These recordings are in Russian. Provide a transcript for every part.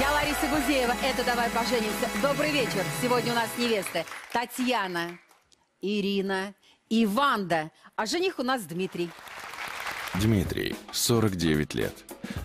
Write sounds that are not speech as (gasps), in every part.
Я Лариса Гузеева. Это «Давай поженимся». Добрый вечер. Сегодня у нас невесты Татьяна, Ирина и Ванда. А жених у нас Дмитрий. Дмитрий, 49 лет.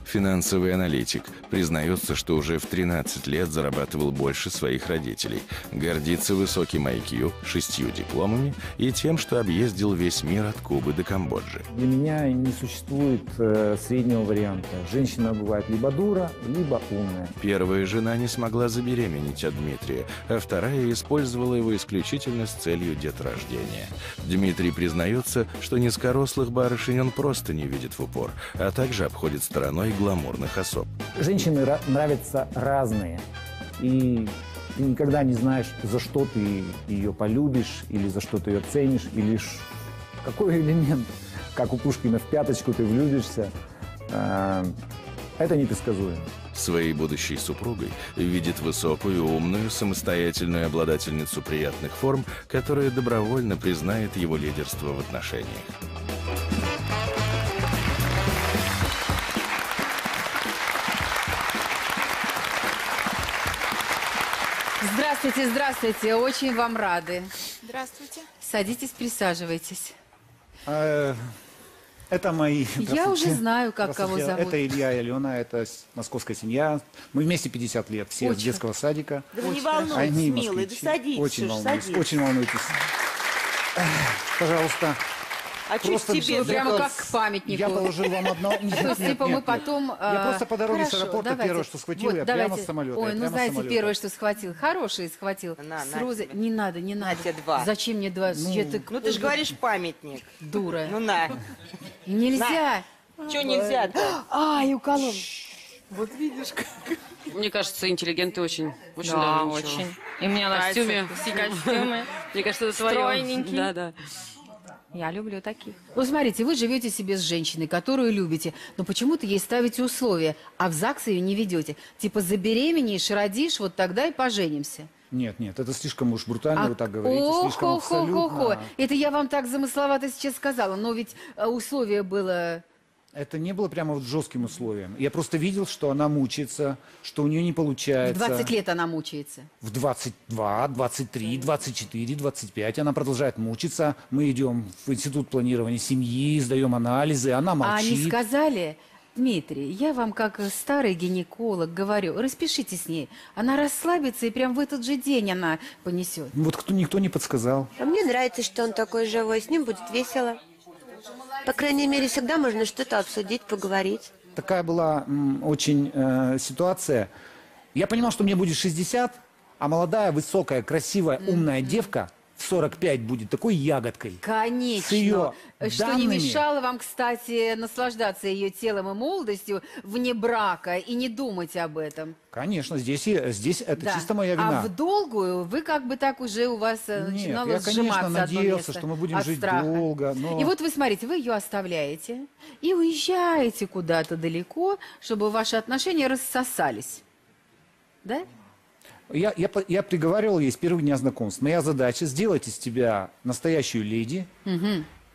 Финансовый аналитик. Признается, что уже в 13 лет зарабатывал больше своих родителей. Гордится высоким IQ, шестью дипломами и тем, что объездил весь мир от Кубы до Камбоджи. Для меня не существует э, среднего варианта. Женщина бывает либо дура, либо умная. Первая жена не смогла забеременеть от Дмитрия, а вторая использовала его исключительно с целью деторождения. Дмитрий признается, что низкорослых барышень он просто не видит в упор, а также обходит стороной гламурных особ. Женщины ра- нравятся разные. И ты никогда не знаешь, за что ты ее полюбишь, или за что ты ее ценишь, и лишь какой элемент, как у Пушкина, в пяточку ты влюбишься. Э, Это непредсказуемо. Своей будущей супругой видит высокую, умную, самостоятельную обладательницу приятных форм, которая добровольно признает его лидерство в отношениях. Здравствуйте, здравствуйте. Очень вам рады. Здравствуйте. Садитесь, присаживайтесь. Э, Это мои... Я Здравствуйте. уже знаю, как кого Здравствуйте. зовут. Это Илья и Алена, это с- московская семья. Мы вместе 50 лет, все Очень с детского садика. Да вы не волнуйтесь, Они милый, да москвичи. садитесь Очень волнуюсь, садитесь. очень волнуйтесь. Эх, Пожалуйста. А чуть Просто тебе Вы прямо как к памятнику. Я положил вам одно... (laughs) Нет, То есть, нет, типа, нет, мы потом... Я а, просто по дороге с аэропорта давайте. первое, что схватил, Вот, я прямо с самолета, Ой, ну знаете, самолета. первое, что схватил. Хороший схватил. На, С на розы. тебе. Не надо, не надо. тебе два. Зачем мне два? Я так- Ну ты же говоришь памятник. Дура. Ну на. Нельзя. Чего нельзя Ай, уколол. Мне кажется, интеллигенты очень, очень Да, очень. И мне на костюме, все костюмы. Мне кажется, это твое. Стройненький. Да, да. Я люблю таких. Ну, смотрите, вы живете себе с женщиной, которую любите, но почему-то ей ставите условия, а в ЗАГС ее не ведете. Типа, забеременеешь, родишь, вот тогда и поженимся. Нет, нет, это слишком уж брутально, А- вы так говорите, слишком О-хо-хо-хо-хо. абсолютно. Это я вам так замысловато сейчас сказала, но ведь э, условие было... Это не было прямо вот жестким условием. Я просто видел, что она мучается, что у нее не В получается. 20 лет она мучается. В 22, 23, 24, 25 она продолжает мучиться. Мы идем в институт планирования семьи, сдаем анализы, она А они молчит. сказали, Дмитрий, я вам как старый гинеколог говорю, распишите с ней. Она расслабится, и прям в этот же день она понесет. Вот кто, никто не подсказал. А мне нравится, что он такой живой, с ним будет весело. По крайней мере, всегда можно что-то обсудить, поговорить. Такая была очень э, ситуация. Я понимал, что мне будет 60, а молодая, высокая, красивая, умная девка в 45 будет такой ягодкой. Конечно. С её Что не данными. мешало вам, кстати, наслаждаться ее телом и молодостью вне брака и не думать об этом. Конечно, здесь, и- здесь это Да. чисто моя вина. А в долгую вы как бы так уже у вас э, Нет, начинало я, конечно, сжиматься одно надеялся, место что мы будем от жить страха. долго, но- И вот вы смотрите, вы ее оставляете и уезжаете куда-то далеко, чтобы ваши отношения рассосались. Да? Я, я, по- я приговаривал ей с первых дня знакомств. Моя задача сделать из тебя настоящую леди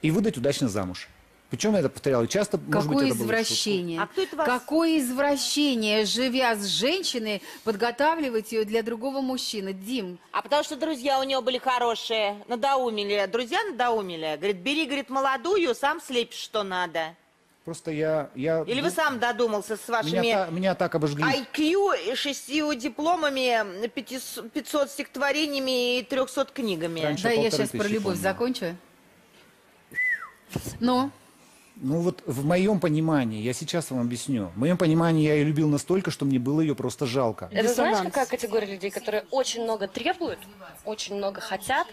и выдать удачно замуж. Причем я это повторял часто, может быть, Какое это было извращение? А кто это вас- Какое извращение, живя с женщиной, подготавливать ее для другого мужчины? Дим, А потому что друзья у него были хорошие, надоумили. Друзья надоумили. Говорит, бери, говорит, молодую, сам слепишь, что надо. Просто я... я Или вы сам додумался с вашими меня, та- меня так обожгли. IQ, шестью дипломами, 500 500 стихотворениями и 300 книгами. Раньше да, я сейчас про любовь помню. закончу. Ну, Ну вот в моем понимании, я сейчас вам объясню. В моем понимании я ее любил настолько, что мне было ее просто жалко. Это знаешь, какая категория людей, которые очень много требуют, очень много хотят,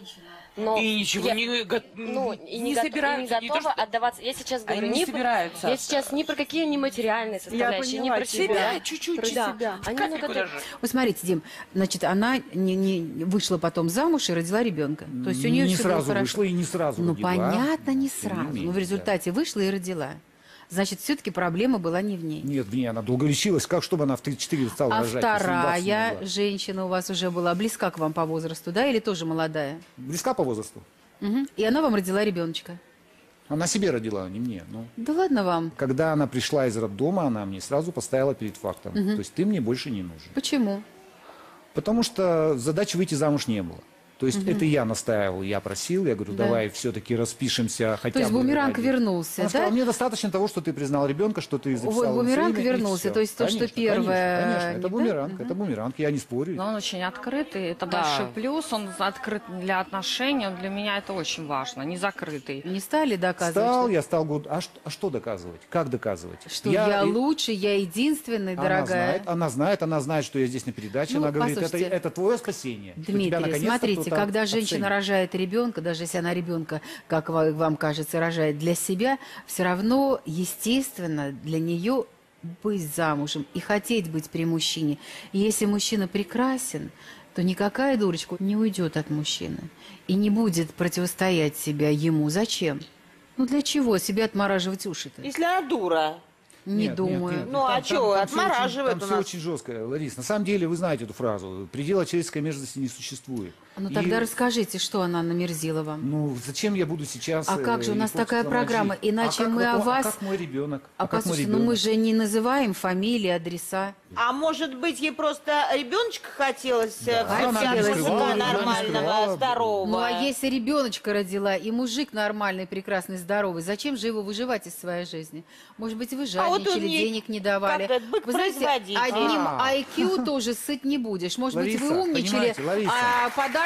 но И ничего я- не го- ну, и не не, собираются, не не готовы то, что- отдаваться. Я сейчас говорю Они не не про- собираются. я сейчас ни про какие нематериальные составляющие, не поняла про себя, Себя, чуть-чуть про- да. себя. Они много даже. вот смотрите, Дим, значит, она не, не вышла потом замуж и родила ребенка. То есть у нее не все было сразу хорошо. вышла и не сразу Ну, родила. понятно, не не сразу. менее, Но в результате вышла и родила. Значит, все-таки проблема была не в ней. Нет, в ней она долго лечилась. Как, чтобы она в 34 стала А рожать? если 20 не вторая женщина у вас уже была близка к вам по возрасту, да, или тоже молодая? Близка по возрасту? Мгм. И она вам родила ребеночка. Она себе родила, а не мне. Ну, Да ладно вам. когда она пришла из роддома, она мне сразу поставила перед фактом. То есть ты мне больше не нужен. Почему? Потому что задачи выйти замуж не было. То есть это я настаивал, я просил, я говорю, Да. давай все-таки распишемся хотя То есть бы. бумеранг ради- вернулся, Она да? сказала, мне достаточно того, что ты признал ребенка, что ты записал Вот бумеранг имя, и вернулся, то есть то, что Конечно, первое, Конечно, конечно, это бумеранг, это бумеранг, я не спорю. Но он очень открытый, это Да. большой плюс, он открыт для отношений, для меня это очень важно, не закрытый. Не стали доказывать, Стал, что, я стал говорить, а, что- а что доказывать? Как доказывать? что я, и- лучше, я единственный, Она дорогая? знает, она знает, она знает, что я здесь на передаче. Ну, она говорит, это, это твое спасение. что тебя Дмитрий, наконец-то смотрите, когда женщина оценит. рожает ребенка, даже если она ребенка, как ва- вам кажется, рожает для себя, все равно, естественно, для нее быть замужем и хотеть быть при мужчине. И если мужчина прекрасен, то никакая дурочка не уйдет от мужчины и не будет противостоять себя ему. Зачем? Ну для чего себе отмораживать уши-то? Если она дура. Не Нет, думаю. нет, нет. Ну, а чё, всё отмораживает очень, у Там все нас. очень жестко, Ларис. На самом деле, вы знаете эту фразу. Предела человеческой мерзости не существует. Ну И, тогда расскажите, что она намерзила вам. Ну, зачем я буду сейчас... А как же, у э, нас и такая программа, жизнь? иначе А мы вот о вас- А как мой ребенок? А, как мой послушайте, ну мы ребенок? же не называем фамилии, адреса. А может быть, ей просто ребеночка хотелось Да, э, она не хотя бы скрывала, не нормального, здорового. Ну а если ребеночка родила, и мужик нормальный, прекрасный, здоровый, зачем же его выживать из своей жизни? Может быть, вы А вот жадничали, ей денег не давали. как это, Вы знаете, одним А. IQ тоже сыт не будешь. Может быть, вы Лариса, умничали, понимаете, Лариса.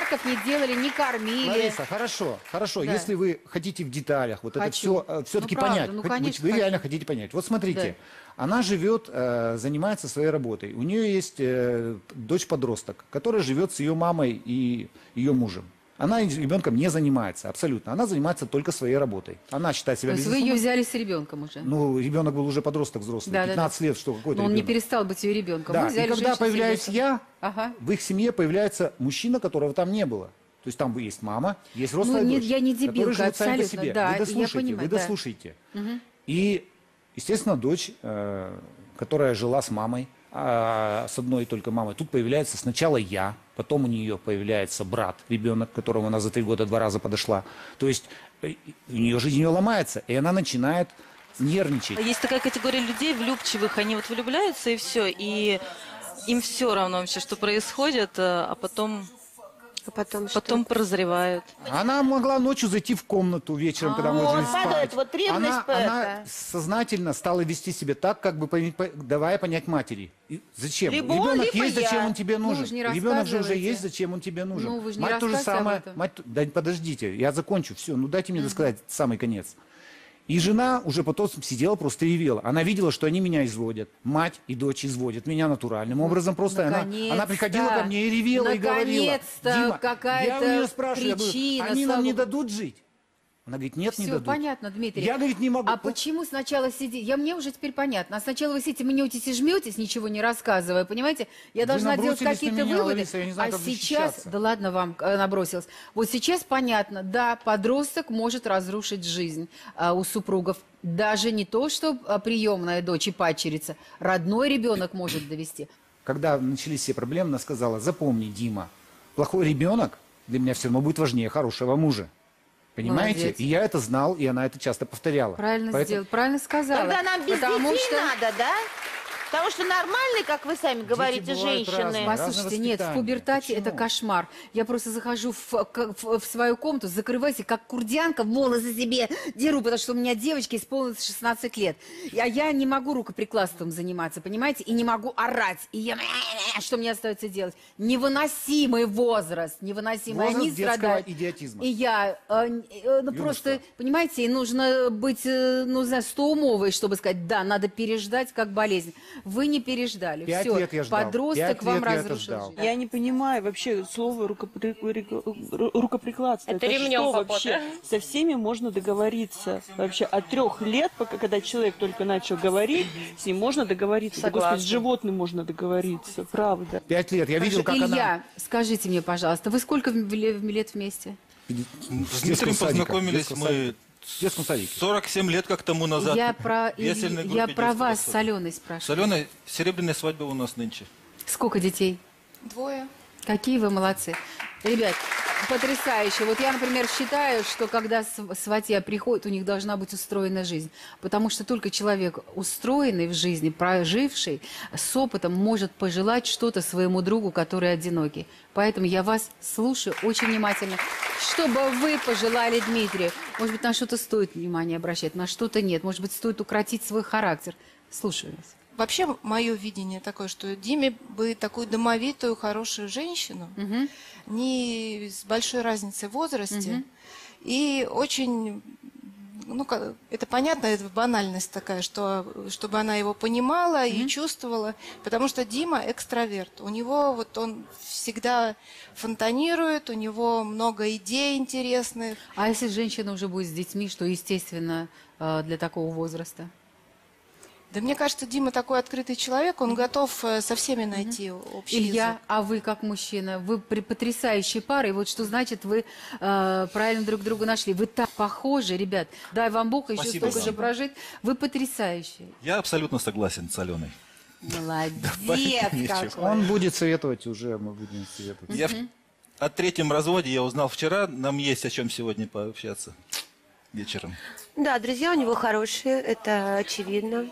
Подарков не делали, не кормили. Лариса, хорошо, хорошо. Да. Если вы хотите в деталях вот это Хочу. все все-таки Ну, правда, понять, ну, конечно, вы, хочу. реально хотите понять. Вот смотрите, она живет, э, занимается своей работой. У нее есть э, дочь-подросток, которая живет с ее мамой и ее мужем. Она ребенком не занимается абсолютно. Она занимается только своей работой. Она считает себя То есть вы ее взяли с ребенком уже. Ну, ребенок был уже подросток взрослый, Да, да, 15 лет, что какой-то Но он не ребенок. перестал быть ее ребенком. Да, и когда появляюсь я, Ага. в их семье появляется мужчина, которого там не было. То есть там есть мама, есть взрослая Ну, не- дочь, я не дебилка, живут сами по абсолютно, себе. да, вы я дослушайте, понимаю, вы да. дослушайте. И, естественно, дочь, э, которая жила с мамой, а, с одной только мамой, тут появляется сначала я, потом у нее появляется брат, ребенок, которому она за три года два раза подошла. То есть э, у нее жизнь ее ломается, и она начинает нервничать. Есть такая категория людей влюбчивых, они вот влюбляются и все, и им все равно вообще, что происходит, э, а потом, А потом что? потом прозревают. Она могла ночью зайти в комнату вечером, когда мы вот, ложились спать. падает, вот ревность она, она сознательно стала вести себя так, как бы понять- по- давая понять матери. И зачем? Либо он, Ребенок либо есть, я. зачем он тебе Ну, вы нужен? же не Ребенок же уже рассказываете. есть, зачем он тебе нужен? Ну, вы же не мать то же рассказывайте об самое. этом. Мать, да подождите, я закончу, все, ну дайте мне досказать самый конец. И жена уже потом сидела, просто ревела. Она видела, что они меня изводят. Мать и дочь изводят меня натуральным образом. Просто она, она приходила ко мне и ревела, и говорила. «Дима, я у нее спрашиваю, причина, они нам не дадут жить? Она говорит, нет, не Все дадут. понятно, Дмитрий. Я, говорит, не могу. А почему сначала сидите? Я мне уже теперь понятно. А сначала вы сидите, мнетесь и жметесь, ничего не рассказывая, понимаете? Я Вы должна делать какие-то выводы. Лариса, я не знаю, а сейчас, защищаться. да ладно вам э, набросилась. Вот сейчас понятно, да, подросток может разрушить жизнь а, у супругов. Даже не то, что а, приемная дочь и падчерица, родной ребенок может довести. Когда начались все проблемы, она сказала, запомни, Дима, плохой ребенок для меня все равно будет важнее хорошего мужа. Понимаете? Молодец. И я это знал, и она это часто повторяла. Правильно Поэтому- сделал, правильно сказала. Тогда нам без Потому детей что... надо, да? Потому что нормальные, как вы сами говорите, бывают женщины. разные. Послушайте, нет, в воспитание. пубертате это Почему? кошмар. Я просто захожу в, к- в- в свою комнату, закрываюсь, и как курдянка, волосы себе деру, потому что у меня девочке исполнилось 16 лет. А я не могу рукоприкладством заниматься, понимаете? И не могу орать. И я... (clears throat) Что мне остается делать? Невыносимый возраст, невыносимый. Возраст Они детского страдают. идиотизма. И я, э, н- э, ну, просто, понимаете, нужно быть, э, ну, знаю, стоумовой, чтобы сказать, да, надо переждать как болезнь. Вы не переждали. Пять Все, лет я ждал. подросток Пять вам лет я это разрушил ждал. жизнь. Я не понимаю вообще слово рукопри- ру- рукоприкладство. Это ремнем что вообще? Со всеми можно договориться. Вообще от трех лет, пока когда человек только начал говорить, с ним можно договориться. Да, Согласна. Господи, с животным можно договориться, правда. Пять лет. Я видел, как Илья, она... скажите мне, пожалуйста, вы сколько лет вместе? С Дмитрием садика. познакомились мы. В детском садике. 47 лет как тому назад. я про, весельной я про вас сада. с Аленой спрашиваю. С Аленой серебряная свадьба у нас нынче. Сколько детей? Двое. Какие вы молодцы. Ребят, Потрясающе. Вот я, например, считаю, что когда св- сватья приходит, у них должна быть устроена жизнь. Потому что только человек, устроенный в жизни, проживший, с опытом, может пожелать что-то своему другу, который одинокий. Поэтому я вас слушаю очень внимательно. Что бы вы пожелали Дмитрию? Может быть, на что-то стоит внимание обращать, на что-то нет. Может быть, стоит укротить свой характер. Слушаю вас. Вообще, мое видение такое, что Диме бы такую домовитую, хорошую женщину, не с большой разницей в возрасте, и очень, ну, это понятно, это банальность такая, что чтобы она его понимала и чувствовала, потому что Дима экстраверт. У него вот он всегда фонтанирует, у него много идей интересных. А если женщина уже будет с детьми, что естественно э, для такого возраста? Да мне кажется, Дима такой открытый человек, он готов э, со всеми найти общий Илья, язык. а вы как мужчина, вы при- потрясающая пара, и вот что значит вы э, правильно друг друга нашли. Вы так похожи, ребят. Дай вам Бог еще Спасибо столько вам. же прожить. Вы потрясающие. Я абсолютно согласен с Аленой. Молодец какой. Он будет советовать уже, мы будем советовать. Я в- о третьем разводе я узнал вчера. Нам есть о чем сегодня пообщаться вечером. Да, друзья у него хорошие, это очевидно.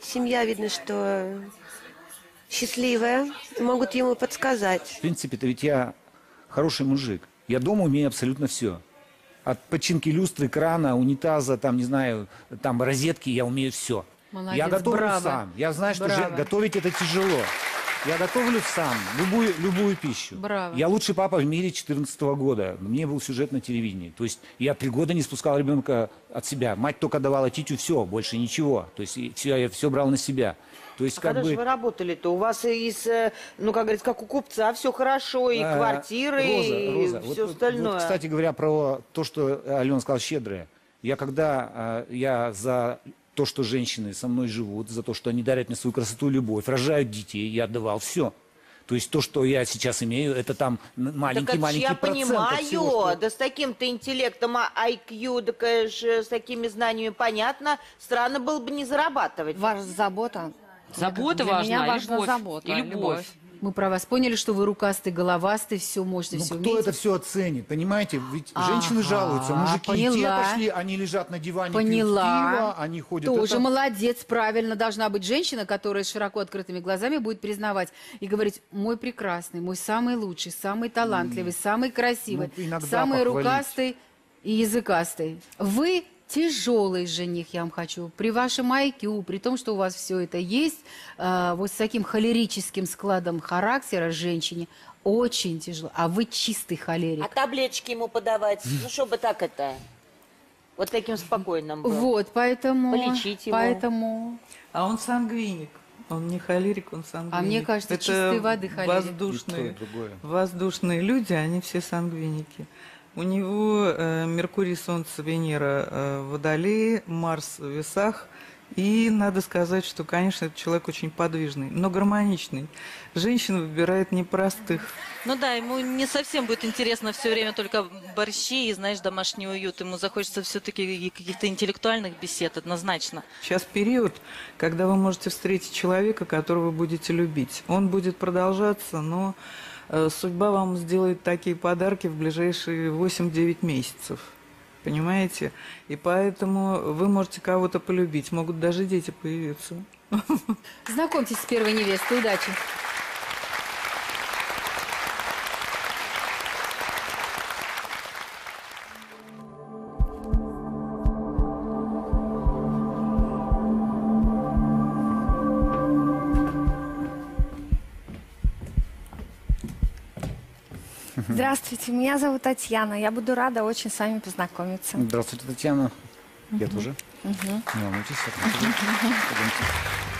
Семья, видно, что счастливая, могут ему подсказать. В принципе-то ведь я хороший мужик. Я дома умею абсолютно все. От починки люстры, крана, унитаза, там, не знаю, там, розетки, я умею все. Молодец, я готовлю браво. сам. Я знаю, что же- Браво. готовить это тяжело. Я готовлю сам любую, любую пищу. Браво. Я лучший папа в мире 14 года. Мне был сюжет на телевидении. То есть я три года не спускал ребенка от себя. Мать только давала титю все, больше ничего. То есть все, я все брал на себя. То есть А как когда бы... же вы работали-то? У вас из, э, ну, как говорится, как у купца, все хорошо, и А, квартиры, Роза, и Роза, все вот- остальное. Вот, кстати говоря, про то, что Алена сказала щедрая. Я когда а, я за то, что женщины со мной живут, за то, что они дарят мне свою красоту и любовь, рожают детей, я отдавал все. То есть то, что я сейчас имею, это там так маленький-маленький это ж я понимаю, всего, что- да с таким-то интеллектом, а IQ, да, конечно, с такими знаниями, понятно, странно было бы не зарабатывать. Ваша забота. Забота Для важна, меня важна любовь, забота, и любовь. Мы про вас поняли, что вы рукастый, головастый, все можете, Ну, все кто умеете. это все оценит, понимаете? Ведь Ага, женщины жалуются, мужики те поняла. пошли, они лежат на диване, пьют Поняла. пиво, они ходят... Тоже это- молодец, правильно. Должна быть женщина, которая с широко открытыми глазами будет признавать и говорить, мой прекрасный, мой самый лучший, самый талантливый, самый красивый, Ну, самый похвалить. рукастый и языкастый. Вы тяжелый жених, я вам хочу. При вашем IQ, при том, что у вас все это есть, э, вот с таким холерическим складом характера женщине, очень тяжело. А вы чистый холерик. А таблеточки ему подавать, ну, (laughs) чтобы так это, вот таким спокойным был. Вот, поэтому... Полечить его. Поэтому... А он сангвиник. Он не холерик, он сангвиник. А мне кажется, Это чистой воды холерик. Воздушные, воздушные люди, они все сангвиники. У него э, Меркурий, Солнце, Венера э, в Водолее, Марс в Весах. И надо сказать, что, конечно, этот человек очень подвижный, но гармоничный. Женщина выбирает непростых. Ну да, ему не совсем будет интересно все время только борщи и, знаешь, домашний уют. Ему захочется все-таки каких-то интеллектуальных бесед, однозначно. Сейчас период, когда вы можете встретить человека, которого вы будете любить. Он будет продолжаться, но судьба вам сделает такие подарки в ближайшие 8-9 месяцев. Понимаете? И поэтому вы можете кого-то полюбить. Могут даже дети появиться. Знакомьтесь с первой невестой. Удачи. (laughs) Здравствуйте, меня зовут Татьяна. Я буду рада очень с вами познакомиться. Здравствуйте, Татьяна. Я тоже. Не волнуйтесь.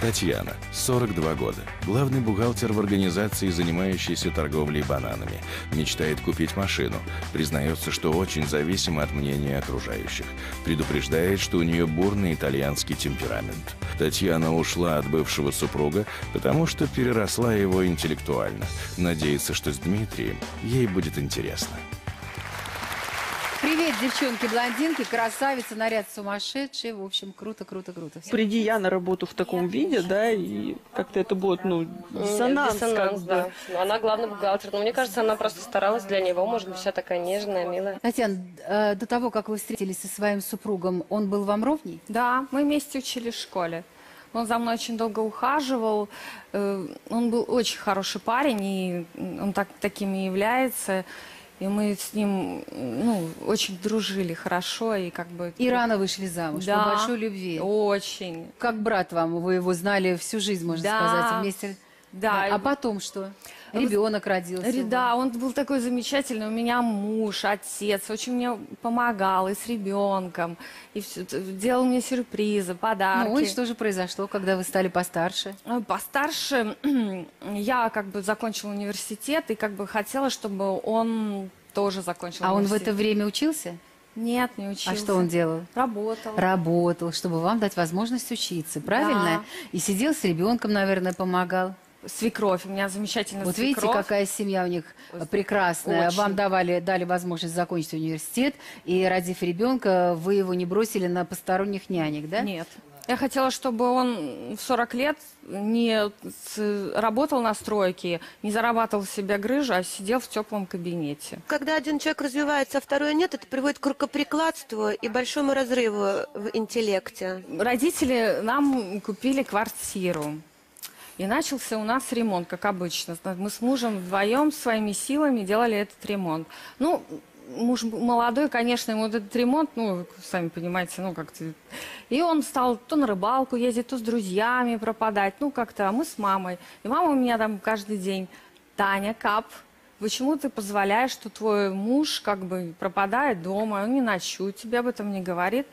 Татьяна, 42 года, главный бухгалтер в организации, занимающейся торговлей бананами. Мечтает купить машину. Признается, что очень зависима от мнения окружающих. Предупреждает, что у нее бурный итальянский темперамент. Татьяна ушла от бывшего супруга, потому что переросла его интеллектуально. Надеется, что с Дмитрием ей будет интересно. Девчонки-блондинки, красавица, наряд сумасшедший. В общем, круто, круто, круто. Всё. Приди я на работу в таком виде, да, и как-то это будет, ну, диссонанс, Диссонанс, как бы. да. Ну, Она главный бухгалтер. Но мне кажется, она просто старалась для него. Может быть, вся такая нежная, милая. Татьяна, э, до того, как вы встретились со своим супругом, он был вам ровней? Да, мы вместе учились в школе. Он за мной очень долго ухаживал. Э, Он был очень хороший парень, и он так, таким и является. И мы с ним ну, очень дружили хорошо. И, как бы... И рано вышли замуж, Да. по большой любви. Очень. Как брат вам, вы его знали всю жизнь, можно Да. сказать, вместе. Да. А потом что? Ребенок родился. Да, он был такой замечательный. У меня муж, отец, очень мне помогал и с ребенком, и всё, т- делал мне сюрпризы, подарки. Ну и что же произошло, когда вы стали постарше? Э, Постарше (clears throat) я как бы закончила университет и как бы хотела, чтобы он тоже закончил А он в это время учился? Нет, не учился. А что он делал? Работал. Работал, чтобы вам дать возможность учиться, правильно? И сидел с ребенком, наверное, помогал. Свекровь, у меня замечательная Вот видите, свекровь. какая семья у них э, прекрасная. Очень. Вам давали, дали возможность закончить университет, и родив ребенка, вы его не бросили на посторонних нянек, да? Нет. Я хотела, чтобы он в 40 лет не работал на стройке, не зарабатывал себе грыжу, а сидел в теплом кабинете. Когда один человек развивается, а второй нет, это приводит к рукоприкладству и большому разрыву в интеллекте. Родители нам купили квартиру. И начался у нас ремонт, как обычно. Мы с мужем вдвоем своими силами делали этот ремонт. Ну, муж молодой, конечно, ему этот ремонт, ну, сами понимаете, ну, как-то... И он стал то на рыбалку ездить, то с друзьями пропадать, ну, как-то, а мы с мамой. И мама у меня там каждый день, Таня, Кап, почему ты позволяешь, что твой муж как бы пропадает дома, он не ночует, тебе об этом не говорит?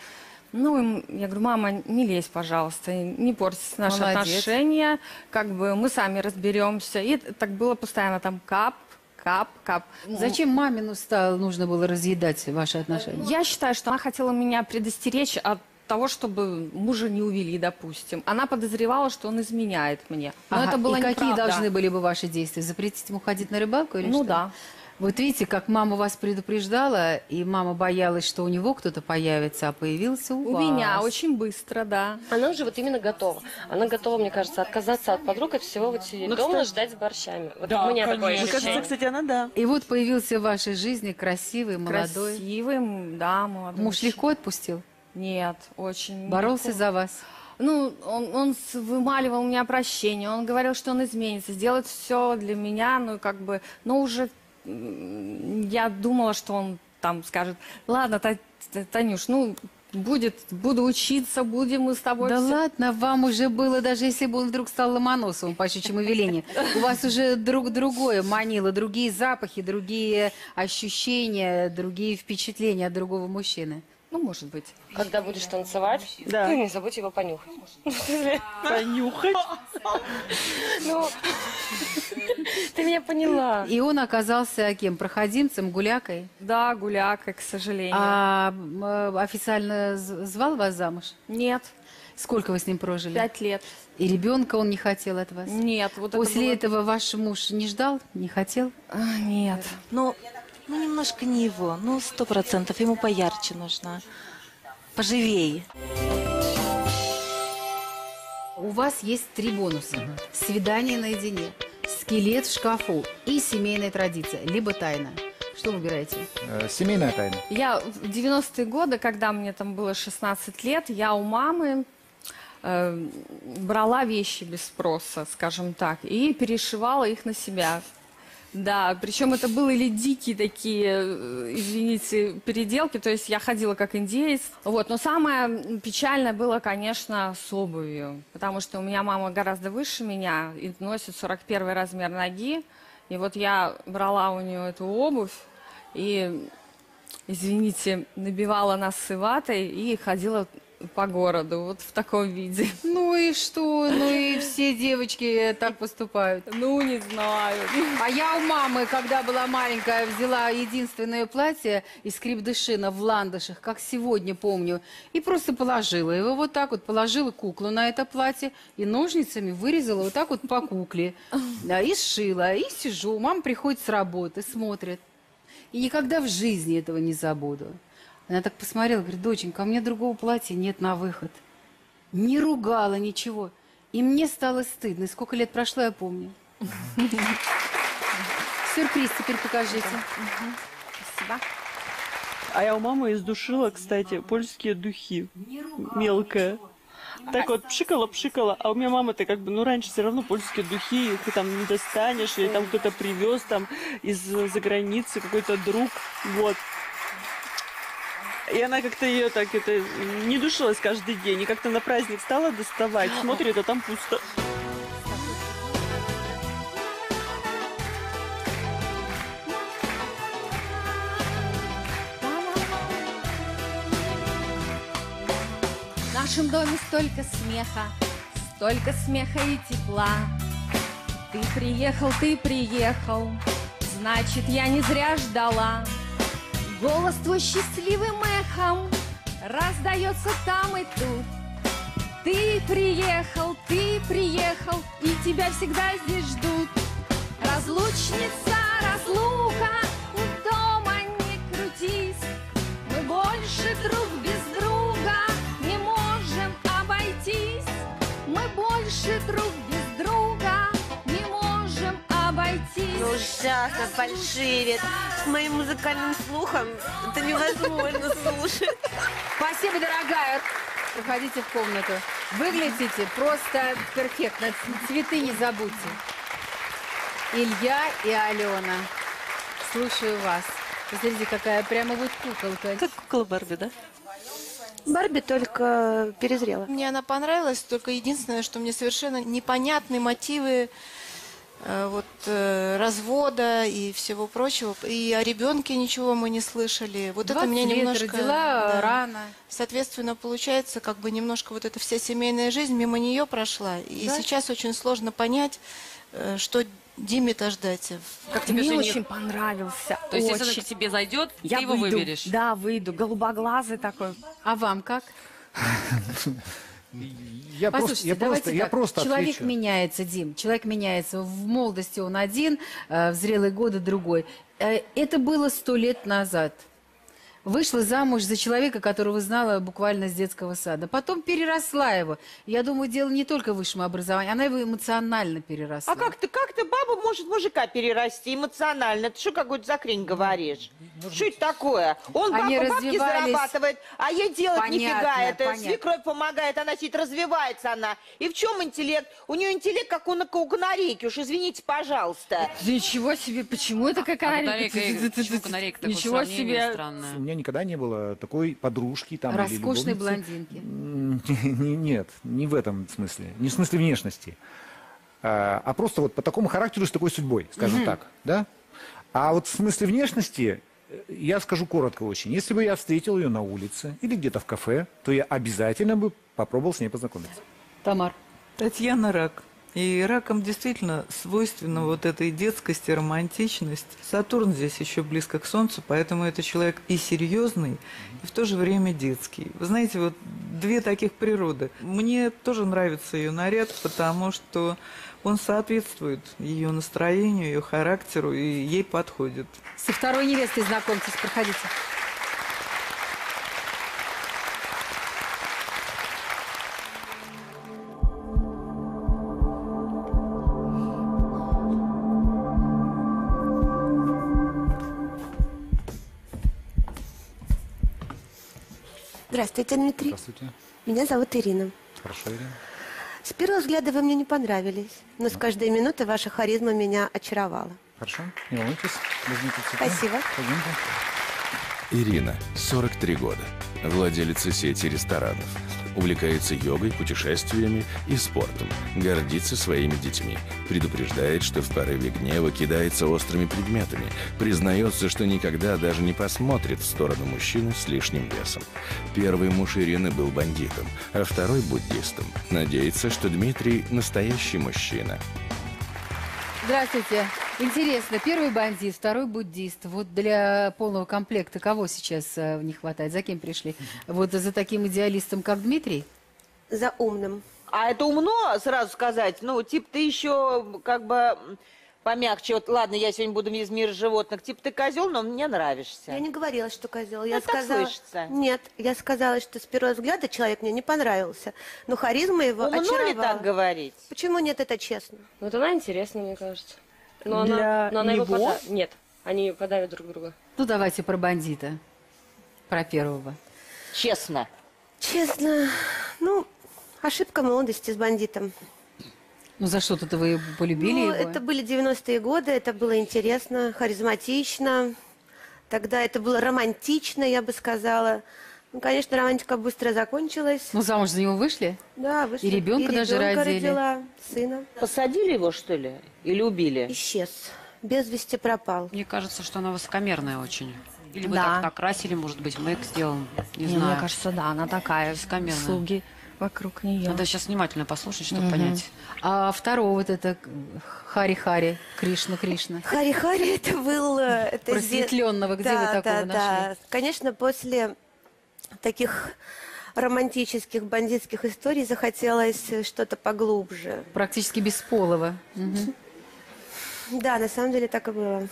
Ну, я говорю, мама, не лезь, пожалуйста, не портите наши Молодец. отношения, как бы мы сами разберемся. И так было постоянно там кап, кап, кап. Зачем мамину стало, нужно было разъедать ваши отношения? Я считаю, что она хотела меня предостеречь от того, чтобы мужа не увели, допустим. Она подозревала, что он изменяет мне. Но Ага, это было и какие неправда. должны были бы ваши действия? Запретить ему ходить на рыбалку или Ну что? да. Вот видите, как мама вас предупреждала, и мама боялась, что у него кто-то появится, а появился у, У вас. меня очень быстро, да. Она уже вот именно готова. Она готова, мне кажется, отказаться от подруг, от всего вот сидеть Ну, дома, кстати- ждать с борщами. Вот Да, у меня такое конечно. Мне кажется, кстати, она да. И вот появился в вашей жизни красивый, молодой. Красивый, да, молодой. Муж легко отпустил? Нет, очень Боролся легко. за вас? Ну, он, он вымаливал у меня прощение, он говорил, что он изменится, сделает все для меня, ну, как бы, но уже я думала, что он там скажет, ладно, Та- Та- Танюш, ну, будет, буду учиться, будем мы с тобой Да всё». ладно, вам уже было, даже если бы он вдруг стал Ломоносовым по щучьему велению. У вас уже друг другое манило, другие запахи, другие ощущения, другие впечатления от другого мужчины. Ну, может быть. Когда будешь танцевать, Да. ты не забудь его понюхать. Понюхать. Ну, ты меня поняла. И он оказался кем? Проходимцем, гулякой? Да, гулякой, к сожалению. А э, официально звал вас замуж? Нет, Сколько вы с ним прожили? пять лет. И ребенка он не хотел от вас? Нет, вот это После было- этого ваш муж не ждал, не хотел? А, нет. Ну, ну, немножко не его. Ну, сто процентов. Ему поярче нужно. Поживее. У вас есть три бонуса. Свидание наедине, скелет в шкафу и семейная традиция, либо тайна. Что выбираете? Э, Семейная тайна. Я в 90-е годы, когда мне там было 16 лет, я у мамы э, брала вещи без спроса, скажем так, и перешивала их на себя. Да, причем это были дикие такие, э, извините, переделки, то есть я ходила как индеец. Вот, но самое печальное было, конечно, с обувью, потому что у меня мама гораздо выше меня и носит 41 размер ноги. И вот я брала у нее эту обувь и, извините, набивала носы ватой и ходила по городу вот в таком виде. Ну и что? Ну и все девочки так поступают. Ну, не знаю. А я у мамы, когда была маленькая, взяла единственное платье из крепдышина в ландышах, как сегодня помню, и просто положила его вот так вот, положила куклу на это платье и ножницами вырезала вот так вот по кукле. Да, и сшила, и сижу. Мама приходит с работы, смотрит. И никогда в жизни этого не забуду. Она так посмотрела, говорит, доченька, а у меня другого платья нет на выход. Не ругала, ничего. И мне стало стыдно. И сколько лет прошло, я помню. Сюрприз теперь покажите. Спасибо. А я у мамы издушила, кстати, польские духи. Мелкая. Так вот, пшикала-пшикала, а у меня мама-то как бы, ну, раньше все равно польские духи, их там не достанешь, или там кто-то привез там из-за границы, какой-то друг, вот. И она как-то ее так это не душилась каждый день, и как-то на праздник стала доставать, смотрит, а там пусто. В нашем доме столько смеха, столько смеха и тепла. Ты приехал, ты приехал, значит, я не зря ждала. Голос твой счастливым эхом раздается там и тут. Ты приехал, ты приехал, и тебя всегда здесь ждут. Разлучница, разлука, у дома не крутись. Мы больше друг без друга не можем обойтись. Мы больше друг без Ну, ужасно фальшивит. С моим музыкальным слухом это невозможно слушать. Спасибо, дорогая. Проходите в комнату. Выглядите просто перфектно. Цветы не забудьте. Илья и Алена. Слушаю вас. Посмотрите, какая прямо вот куколка. Как кукла Барби, да? Барби только перезрела. Мне она понравилась, только единственное, что мне совершенно непонятны мотивы вот э, развода и всего прочего. И о ребенке ничего мы не слышали. Вот это 20 меня лет, немножко... родила рано. Соответственно, получается, как бы немножко вот эта вся семейная жизнь мимо нее прошла. И Да. сейчас очень сложно понять, э, что Диме-то ждать. Как тебе Мне жених? очень понравился. То есть, если он очень. к тебе зайдет, Я ты его выйду. выберешь. Да, выйду. Голубоглазый такой. А вам как? (laughs) Я просто, Послушайте, я просто, я так. просто Человек отвечу. меняется, Дим. Человек меняется. В молодости он один, э, в зрелые годы другой. Э, Это было сто лет назад. Вышла замуж за человека, которого знала буквально с детского сада. Потом переросла его. Я думаю, дело не только в высшем образовании. Она его эмоционально переросла. А как ты, как ты, баба может мужика перерасти эмоционально? Ты что какую-то за хрень говоришь? Что это такое? Он Они баб- бабки развивались. зарабатывает, а ей делать Понятно, нифига. Это понятно. свекровь помогает, она сидит, развивается она. И в чем интеллект? У нее интеллект, как у, на- у канарейки. Уж извините, пожалуйста. Ничего себе, почему это как А канарейка? почему канарейка такое Ничего себе. Странное? Меня никогда не было такой подружки там или Роскошной любовницы. блондинки. (laughs) Нет, не в этом смысле. Не в смысле внешности. А а просто вот по такому характеру с такой судьбой, скажем так. Да? А вот в смысле внешности, э, я скажу коротко очень. Если бы я встретил ее на улице или где-то в кафе, то я обязательно бы попробовал с ней познакомиться. Тамар. Татьяна Рак. И ракам действительно свойственна вот этой детскость и романтичность. Сатурн здесь еще близко к Солнцу, поэтому это человек и серьезный, и в то же время детский. Вы знаете, вот две таких природы. Мне тоже нравится ее наряд, потому что он соответствует ее настроению, ее характеру и ей подходит. Со второй невестой знакомьтесь, проходите. Здравствуйте, Дмитрий. Здравствуйте. Меня зовут Ирина. Хорошо, Ирина. С первого взгляда вы мне не понравились, но с каждой минуты ваша харизма меня очаровала. Хорошо, не волнуйтесь. Возьмите цветы. Спасибо. Пойдемте. Ирина, 43 года, владелица сети ресторанов. Увлекается йогой, путешествиями и спортом. Гордится своими детьми. Предупреждает, что в порыве гнева кидается острыми предметами. Признается, что никогда даже не посмотрит в сторону мужчины с лишним весом. Первый муж Ирины был бандитом, а второй – буддистом. Надеется, что Дмитрий – настоящий мужчина. Здравствуйте. Интересно, первый бандит, второй буддист. Вот для полного комплекта кого сейчас э, не хватает? За кем пришли? Вот за таким идеалистом, как Дмитрий? За умным. А это умно, сразу сказать. Ну, типа, ты еще как бы помягче. Вот, ладно, я сегодня буду из мира животных. Типа ты козел, но мне нравишься. Я не говорила, что козел. Я Ну, так сказала... слышится. Нет, я сказала, что с первого взгляда человек мне не понравился. Но харизма его Умно ли очаровала. так говорить? Почему нет, это честно? Вот она интересная, мне кажется. Но она, Для но она его него? пода- Нет, они подавят друг друга. Ну, давайте про бандита. Про первого. Честно. Честно, ну, ошибка молодости с бандитом. Ну, за что-то вы полюбили Ну, его? это были 90-е годы, это было интересно, харизматично. Тогда это было романтично, я бы сказала. Ну, конечно, романтика быстро закончилась. Ну, замуж за него вышли? Да, вышла. И ребенка даже ребенка родили. родила, сына. Посадили его, что ли? Или убили? Исчез. Без вести пропал. Мне кажется, что она высокомерная очень. Или вы Да. так накрасили, может быть, мейк сделан. Не, Не, знаю. Мне кажется, да, она такая. Высокомерная. Слуги вокруг нее. Надо сейчас внимательно послушать, чтобы Мгм. понять. А второго вот это Хари-Хари, Кришна-Кришна. Хари-Хари это был... э, Это Просветленного, где да, вы такого да, нашли? Да. Конечно, после таких романтических бандитских историй захотелось э, что-то поглубже. Практически бесполого. Мгм. Да, на самом деле так и было.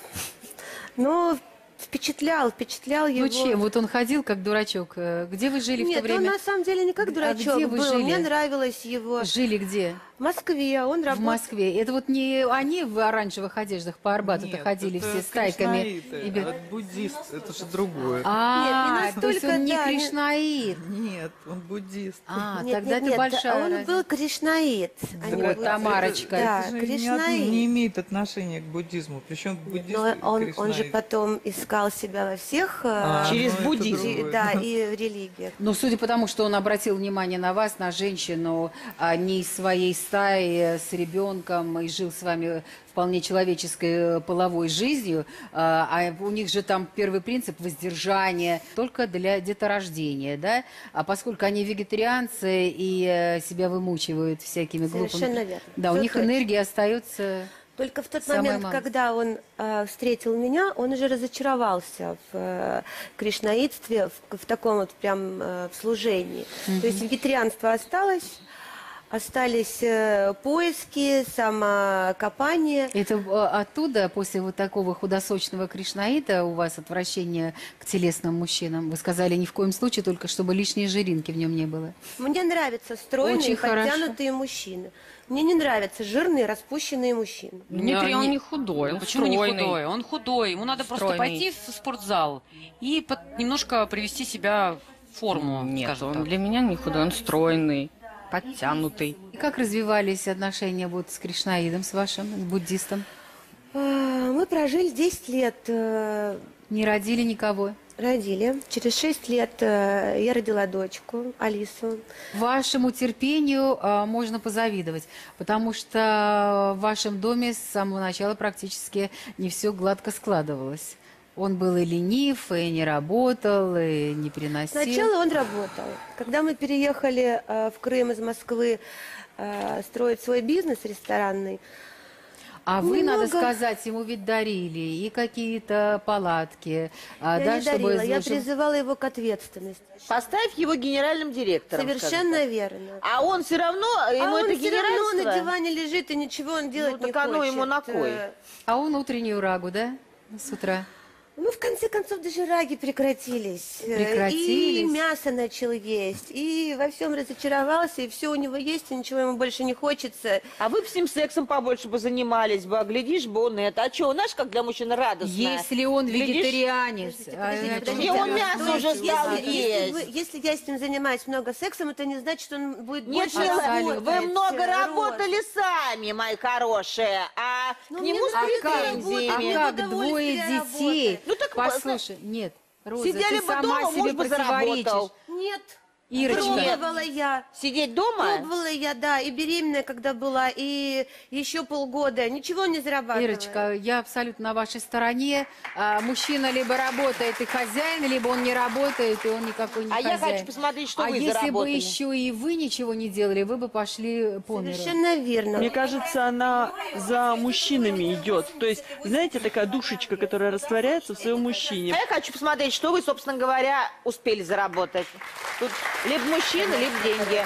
Но впечатлял, впечатлял его. Ну чем? Вот он ходил как дурачок. Э, Где вы жили в Нет, то время? он на самом деле не как А дурачок где вы был. жили? Мне нравилось его. Жили где? В Москве. Он В работал. Москве. Это вот не они в оранжевых одеждах по Арбату-то Нет, ходили это все стайками. кришнаиты, и бе- а буддист, это же другое. А, Нет, не то есть он не да, не- кришнаит. Нет, он буддист. А, Нет, тогда нет, это нет, большая он был кришнаит. а не Вот, буддист. Тамарочка. Да, это же не, кришнаит. не имеет отношения к буддизму. Причем буддист Но он, он же потом искал себя во всех... э, А, Через ну, это буддизм. Да, (laughs) и в религиях. Ну, судя по тому, что он обратил внимание на вас, на женщину, а не из своей стаи, с ребенком, и жил с вами вполне человеческой э, половой жизнью, а а у них же там первый принцип воздержания только для деторождения, да? А поскольку они вегетарианцы и э, себя вымучивают всякими глупыми... Совершенно верно. Да, у Всё них точно. энергия остается... Только в тот Самое момент, малое. когда он э, встретил меня, он уже разочаровался в э, кришнаитстве, в, в таком вот прям э, в служении. То есть вегетарианство осталось, остались э, поиски, самокопание. Это э, оттуда, после вот такого худосочного кришнаита, у вас отвращение к телесным мужчинам? Вы сказали, ни в коем случае, только чтобы лишней жиринки в нем не было. Мне нравятся стройные, Очень хорошо. подтянутые мужчины. Мне не нравятся жирные, распущенные мужчины. Дмитрий, он не- не худой. он Почему не стройный. худой? Он худой. Ему надо просто Стройный. пойти в спортзал и под- немножко привести себя в форму, Нет, он так. для меня не худой, он стройный, подтянутый. И как развивались отношения вот с кришнаидом, с вашим, с буддистом? А, Мы прожили 10 лет. э, Не родили никого? Родили. Через 6 лет э, я родила дочку, Алису. Вашему терпению а, можно позавидовать, потому что в вашем доме с самого начала практически не все гладко складывалось. Он был и ленив, и не работал, и не приносил. Сначала он работал. Когда мы переехали э, в Крым из Москвы э, строить свой бизнес ресторанный, А вы, надо Немного. сказать, ему ведь дарили и какие-то палатки, а, я да, не чтобы дарила, я призывала его к ответственности. Поставь его генеральным директором. Совершенно скажем верно. А он все равно, ему а он это все равно на диване лежит и ничего он делать Ну, не так оно хочет. ему на кой? Э, А он утреннюю рагу, да, с утра? Ну, в конце концов, даже раги прекратились. Э, Прекратились. И мясо начал есть. И во всем разочаровался, и все у него есть, и ничего ему больше не хочется. А вы бы с ним сексом побольше бы занимались бы, а глядишь бы он это. А что, нас как для мужчин радостно? Если он Глядишь, вегетарианец, Подождите, а, подождите, а, подождите. И он мясо уже если- стал если, есть. вы- если я с ним занимаюсь много сексом, это не значит, что он будет Нет, больше работать, вы много э, работали сами, мои хорошие, а Ну, к мне нему с нравится претензиями. а Мне как удовольствие двое детей? работать. Ну, так, Послушай, нет, Роза, Сидели ты бы сама дома, себе муж бы противоречишь. заработал. Нет. Ирочка. Пробовала я. Сидеть дома? Пробовала я, да, и беременная, когда была, и еще полгода. Ничего не зарабатывала. Ирочка, я абсолютно на вашей стороне. А, мужчина либо работает и хозяин, либо он не работает, и он никакой не А я хозяин. хочу посмотреть, что а вы если бы еще и вы ничего не делали, вы бы пошли по миру. Совершенно верно. Мне кажется, она за мужчинами идет. То есть, знаете, такая душечка, которая растворяется в своем мужчине. А я хочу посмотреть, что вы, собственно говоря, успели заработать. Тут либо мужчина, либо деньги.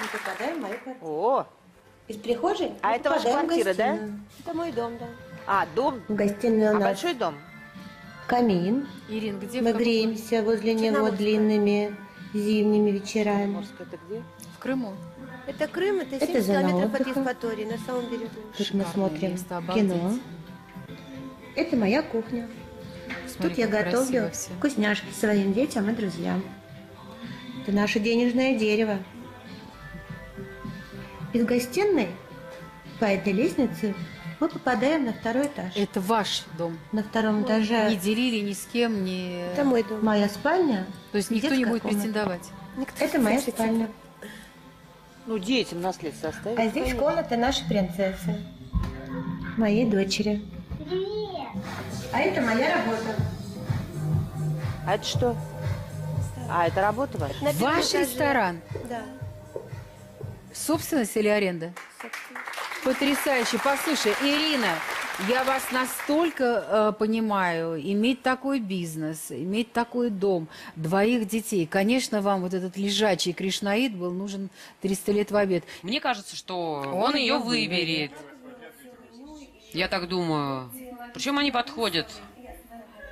Мы попадаем в мою квартиру. О, Из прихожей А мы это ваша попадаем в квартира, да? гостиную. Это мой дом, да. А, дом? В гостиной у А нас большой дом? камин. Ирин, где в Мы каком греемся возле него Черноморская. длинными зимними вечерами. Это где? В Крыму. Это Крым, это Это 70 зона километров от отдыха. Евпатории, на самом берегу. Тут Шикарное мы смотрим место, обалдеть. кино. Это моя кухня. Смотри, Тут я как готовлю всё. вкусняшки своим детям и друзьям. Это наше денежное дерево. Из гостиной по этой лестнице мы попадаем на второй этаж. Это ваш дом. На втором этаже Не делили ни с кем, ни... это мой дом. Моя спальня. То есть никто не будет комната. претендовать? Это моя спальня. Ну, детям наследство оставить. А здесь комната нашей принцессы. Моей дочери. А это моя работа. А это что? А, это работа ваша? Ваш этаже. ресторан? Да. Собственность или аренда? Потрясающе. Послушай, Ирина, я вас настолько э, понимаю. Иметь такой бизнес, иметь такой дом, двоих детей. Конечно, вам вот этот лежачий кришнаид был нужен 300 лет в обед. Мне кажется, что он, Он ее её выберет. Я так думаю. Причем они подходят.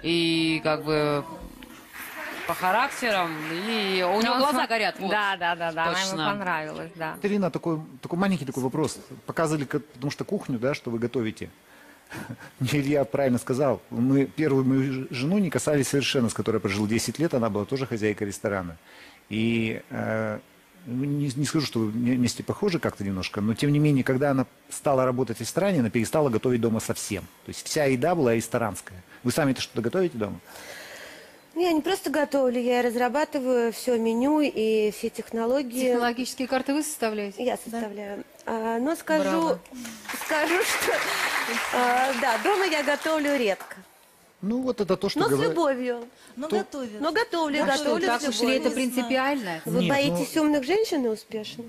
И как бы по характерам, и у него Ну, глаза горят. Вот. Да, да, да, да, она ему Точно. понравилась, да. Ирина, такой, такой маленький такой вопрос. Показывали, потому что кухню, да, что вы готовите. (laughs) Мне Илья правильно сказал. Мы первую мою жену не касались совершенно, с которой я прожил 10 лет. Она была тоже хозяйка ресторана. И э, ну, не, не скажу, что вы вме- вместе похожи как-то немножко, но тем не менее, когда она стала работать в ресторане, она перестала готовить дома совсем. То есть вся еда была ресторанская. Вы сами-то что-то готовите дома? Ну, Я не просто готовлю, я разрабатываю все меню и все технологии. Технологические карты вы составляете? Я составляю. А, но скажу, Браво. скажу, что а, да, дома я готовлю редко. Ну, вот это то, что Но с говорят. любовью. Но готовит. Но готовлю, А что, готовлю так с уж ли любовью. это принципиально? Вы Нет, боитесь умных женщин и успешных?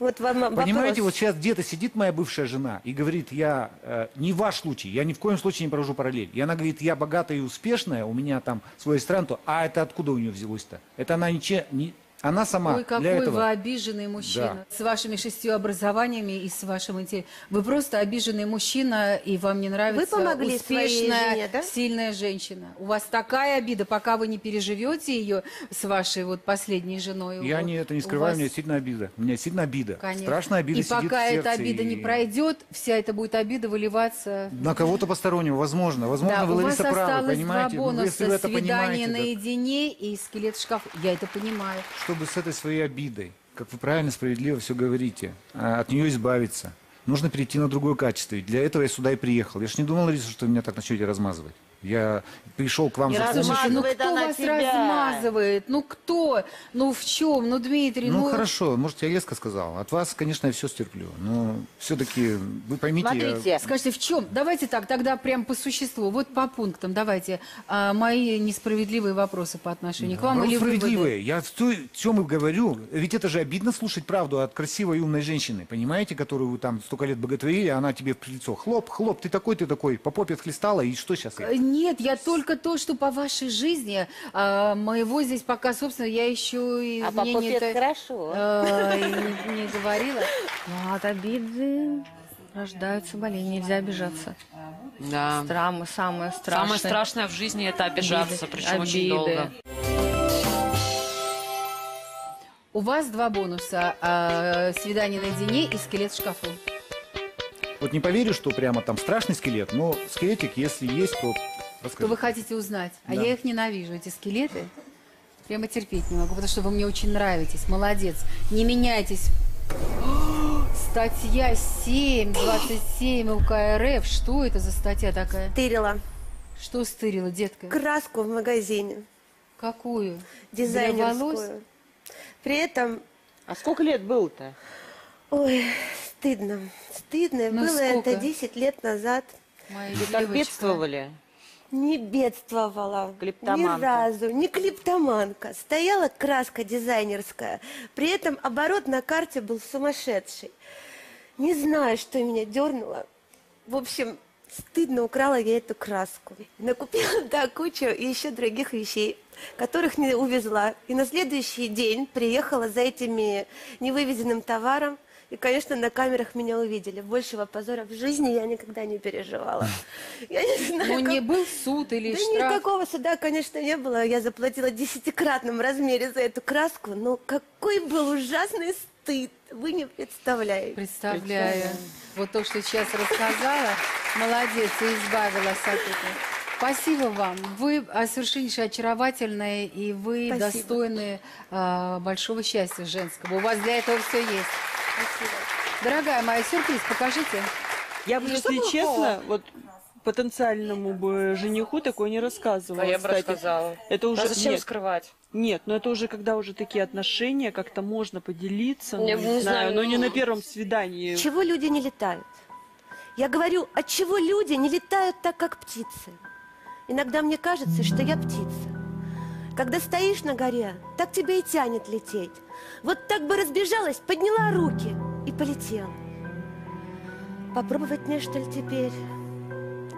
Вот вам вопрос. Понимаете, вот сейчас где-то сидит моя бывшая жена и говорит, я, э, не ваш случай, я ни в коем случае не провожу параллель. И она говорит, я богатая и успешная, у меня там свой ресторан, то, а это откуда у нее взялось-то? Это она ниче, не, она сама Ой, какой для этого. вы обиженный мужчина. С вашими шестью образованиями и с вашим интеллектом. Вы просто обиженный мужчина, и вам не нравится помогли своей успешная, жене, да? сильная женщина. У вас такая обида, пока вы не переживете ее с вашей вот последней женой. Я У- не, это не у скрываю, вас- у меня сильно обида. У меня сильно обида. Конечно. Страшная обида И сидит пока в эта сердце, обида не и пройдет, вся эта будет обида выливаться На кого-то постороннего, возможно. Возможно, да, вы, у вас Лариса, правы, осталось понимаете? два Ну, бонуса. если вы это Свидание понимаете, да. наедине и скелет в шкафу. Я это понимаю. Чтобы с этой своей обидой, как вы правильно, справедливо все говорите, а, от нее избавиться, нужно перейти на другое качество. И для этого я сюда и приехал. Я же не думал, Лариса, что вы меня так начнете размазывать. Я пришел к вам Не за помощью. Слушайте, ну кто она вас тебя. размазывает? Ну кто? Ну в чем? Ну, Дмитрий, Ну, ну... хорошо, может, я резко сказал. От вас, конечно, я все стерплю. Но все-таки, вы поймите... я- Смотрите, Скажите, в чем? Давайте так, тогда прям по существу. Вот по пунктам давайте а, мои несправедливые вопросы по отношению к вам. Или выводы. справедливые. Я в чем и говорю. Ведь это же обидно слушать правду от красивой и умной женщины, понимаете, которую вы там столько лет боготворили, а она тебе в лицо. Хлоп, хлоп, ты такой, ты такой. По попе отхлестала, и что сейчас? Э, Нет, я только то, что по вашей жизни а, моего здесь пока, собственно, я еще и А мнение-то, это хорошо. э, и не, не говорила. Ну, от обиды рождаются болезни, нельзя обижаться. Да. Страмы, самое страшное. Самое страшное в жизни это обижаться, Обиды. причем очень Обиды. долго. У вас два бонуса. а, свидание наедине и скелет в шкафу. Вот не поверю, что прямо там страшный скелет, но скелетик, если есть, то Что расскажи. вы хотите узнать? А Да. я их ненавижу, эти скелеты. Прямо терпеть не могу, потому что вы мне очень нравитесь. Молодец. Не меняйтесь. (gasps) Статья 7, 27 УК РФ. Что это за статья такая? Тырила Что стырила, детка? краску в магазине, Какую? Для волос? дизайнерскую. При этом, А сколько лет было-то? ой, стыдно, стыдно. Ну, Было сколько? это 10 лет назад. Моя Вы так бедствовали? Не бедствовала. Клептоманка. Ни разу. Не клептоманка. Стояла краска дизайнерская. При этом оборот на карте был сумасшедший. Не знаю, что меня дернуло. В общем, стыдно украла я эту краску. Накупила (laughs) да, кучу и еще других вещей, которых не увезла. И на следующий день приехала за этими невывезенным товаром И, конечно, на камерах меня увидели. Большего позора в жизни я никогда не переживала. (laughs) Я не знаю, Ну, не как- был суд или да штраф? никакого суда, конечно, не было. Я заплатила в десятикратном размере за эту краску. Но какой был ужасный стыд. Вы не представляете. Представляю. Вот то, что сейчас рассказала, молодец, и избавилась от этого. Спасибо вам. Вы совершеннейше очаровательные, и вы Спасибо. достойны а, большого счастья женского. У вас для этого все есть. Дорогая моя, сюрприз покажите. Я бы, если честно, вот потенциальному бы жениху такое не рассказывала. А я бы кстати. рассказала. Это уже А зачем нет. скрывать? Нет, но это уже когда уже такие отношения, как-то можно поделиться, ну, Я не, не знаю, знаю, но не ну- на первом свидании. Чего люди не летают? Я говорю, от чего люди не летают так, как птицы? Иногда мне кажется, что я птица. Когда стоишь на горе, так тебя и тянет лететь. Вот так бы разбежалась, подняла руки и полетела. Попробовать мне, что ли, теперь?